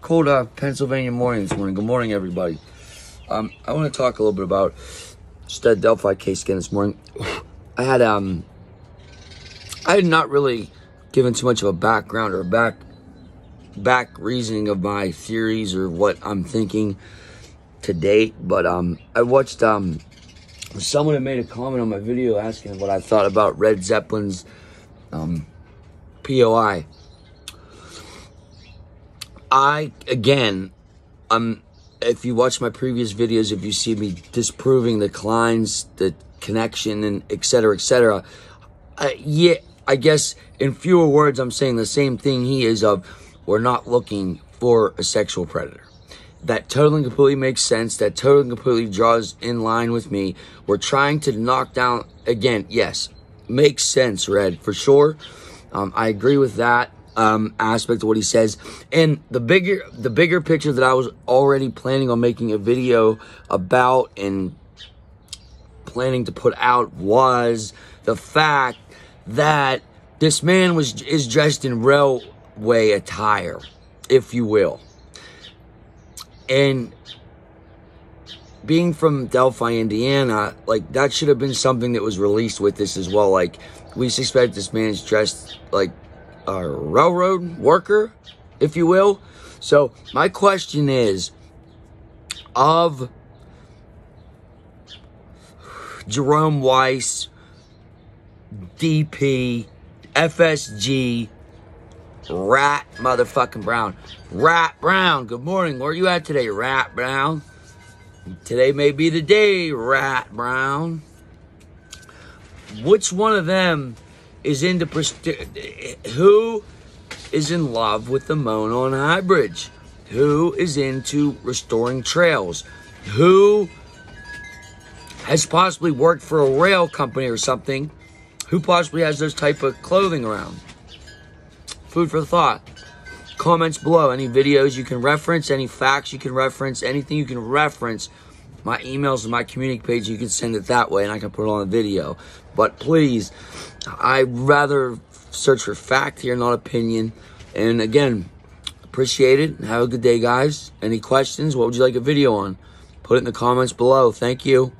cold uh, Pennsylvania morning this morning. Good morning, everybody. Um, I want to talk a little bit about that Delphi case again this morning. I had um, I had not really given too much of a background or back back reasoning of my theories or what I'm thinking to date, but um, I watched um, someone had made a comment on my video asking what I thought about Red Zeppelin's um, POI. I again, um, if you watch my previous videos, if you see me disproving the Klines, the connection, and et etc. etc. Uh, yeah, I guess in fewer words, I'm saying the same thing he is of we're not looking for a sexual predator. That totally and completely makes sense. That totally and completely draws in line with me. We're trying to knock down, again, yes, makes sense, Red, for sure. Um, I agree with that um, aspect of what he says. And the bigger, the bigger picture that I was already planning on making a video about and planning to put out was the fact that this man was is dressed in railway attire, if you will. And being from Delphi, Indiana, like that should have been something that was released with this as well. Like we suspect this man's dressed like a railroad worker, if you will. So my question is, of Jerome Weiss, DP, FSG, Rat motherfucking Brown. Rat Brown, good morning. Where you at today, Rat Brown? Today may be the day, Rat Brown. Which one of them is into who is in love with the Monon High Bridge? Who is into restoring trails? Who has possibly worked for a rail company or something? Who possibly has those type of clothing around? Food for thought. Comments below. Any videos you can reference, any facts you can reference, anything you can reference. My emails and my community page, you can send it that way and I can put it on a video. But please, I'd rather search for fact here, not opinion. And again, appreciate it. Have a good day, guys. Any questions? What would you like a video on? Put it in the comments below. Thank you.